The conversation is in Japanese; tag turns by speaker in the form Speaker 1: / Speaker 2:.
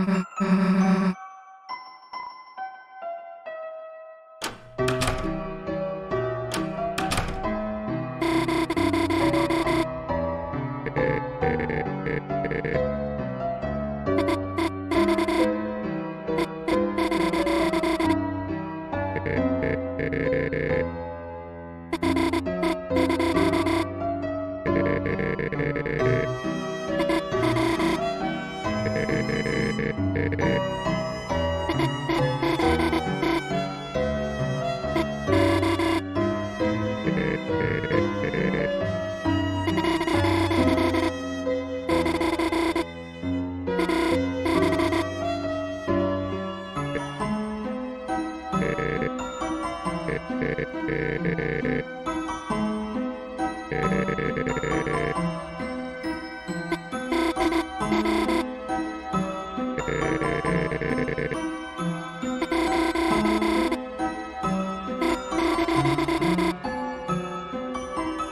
Speaker 1: Mm-hmm. 哎 哎